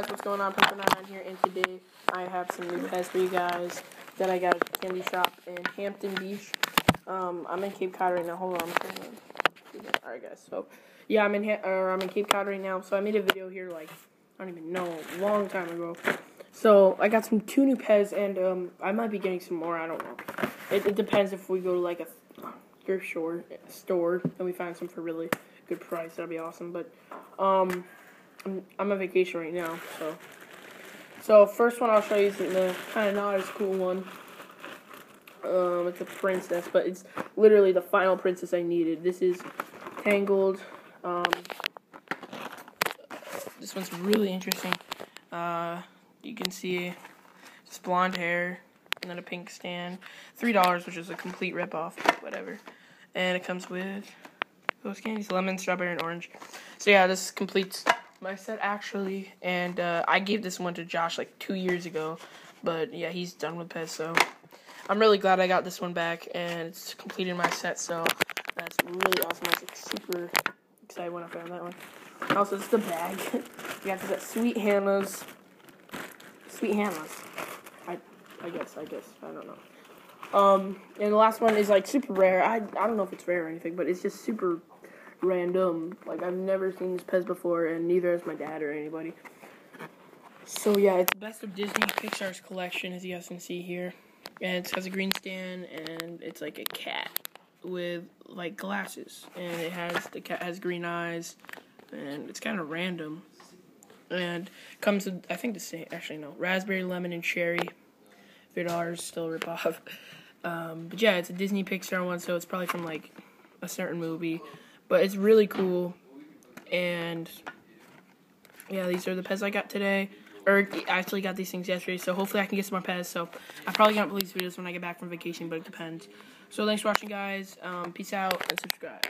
guys, what's going on? Pezboy99 here, and today I have some new Pez for you guys that I got at the candy shop in Hampton Beach. Um, I'm in Cape Cod right now. Hold on, Alright guys, so, yeah, I'm in, ha or I'm in Cape Cod right now, so I made a video here, like, I don't even know, a long time ago. So, I got some two new Pez, and, um, I might be getting some more, I don't know. It, it depends if we go to, like, a thrift store, store, and we find some for really good price, that'd be awesome, but, um... I'm, I'm on vacation right now, so. So first one I'll show you is the kind of not as cool one. Um, it's a princess, but it's literally the final princess I needed. This is Tangled. Um, this one's really interesting. Uh, you can see it's blonde hair and then a pink stand. Three dollars, which is a complete ripoff, but whatever. And it comes with those candies: lemon, strawberry, and orange. So yeah, this completes my set actually, and uh, I gave this one to Josh like two years ago, but yeah, he's done with Pez, so I'm really glad I got this one back, and it's completed my set, so that's really awesome. I was like, super excited when I found that one. Also, it's the bag. you got that Sweet Hannah's, Sweet Hannah's. I, I guess, I guess, I don't know. Um, and the last one is like super rare. I, I don't know if it's rare or anything, but it's just super random. Like I've never seen this Pez before, and neither has my dad or anybody. So yeah, it's the best of Disney Pixar's collection, as you guys can see here. And it has a green stand, and it's like a cat with like glasses, and it has the cat has green eyes, and it's kind of random. And comes with I think the same actually no raspberry, lemon, and cherry. Three dollars still rip off. Um, but yeah, it's a Disney Pixar one, so it's probably from like a certain movie. But it's really cool. And yeah, these are the Pez I got today. Or I actually got these things yesterday, so hopefully I can get some more Pez. So I probably gonna release videos when I get back from vacation, but it depends. So thanks for watching, guys. Um, peace out and subscribe.